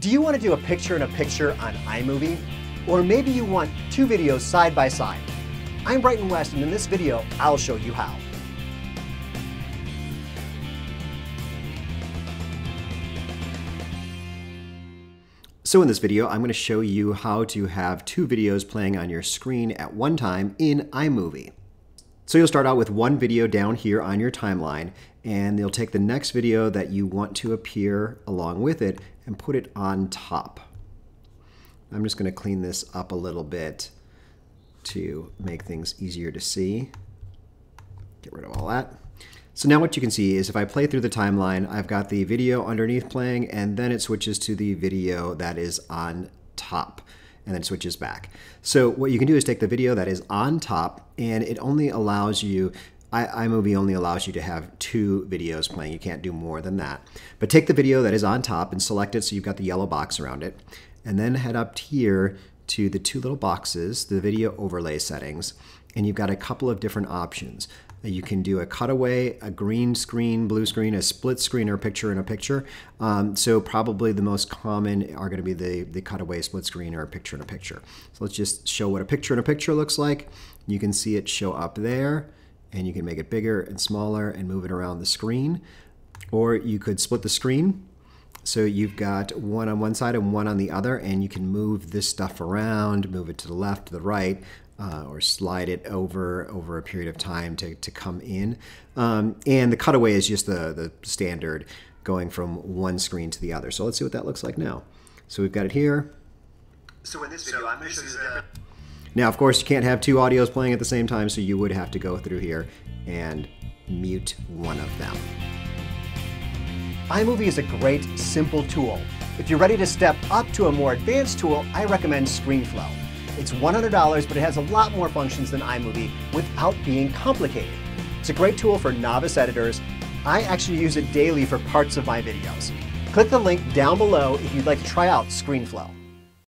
Do you want to do a picture in a picture on iMovie? Or maybe you want two videos side by side? I'm Brighton West and in this video, I'll show you how. So in this video, I'm going to show you how to have two videos playing on your screen at one time in iMovie. So you'll start out with one video down here on your timeline, and you'll take the next video that you want to appear along with it and put it on top. I'm just going to clean this up a little bit to make things easier to see. Get rid of all that. So now what you can see is if I play through the timeline, I've got the video underneath playing and then it switches to the video that is on top and then switches back. So what you can do is take the video that is on top and it only allows you iMovie only allows you to have two videos playing. You can't do more than that. But take the video that is on top and select it so you've got the yellow box around it. And then head up here to the two little boxes, the video overlay settings, and you've got a couple of different options. You can do a cutaway, a green screen, blue screen, a split screen, or picture in a picture. Um, so probably the most common are going to be the, the cutaway, split screen, or a picture in a picture. So let's just show what a picture in a picture looks like. You can see it show up there, and you can make it bigger and smaller and move it around the screen. Or you could split the screen. So you've got one on one side and one on the other, and you can move this stuff around, move it to the left, to the right, uh, or slide it over over a period of time to, to come in. Um, and the cutaway is just the, the standard going from one screen to the other. So let's see what that looks like now. So we've got it here. So in this video, I'm going to show you the Now, of course, you can't have two audios playing at the same time, so you would have to go through here and mute one of them. iMovie is a great, simple tool. If you're ready to step up to a more advanced tool, I recommend ScreenFlow. It's $100, but it has a lot more functions than iMovie without being complicated. It's a great tool for novice editors. I actually use it daily for parts of my videos. Click the link down below if you'd like to try out ScreenFlow.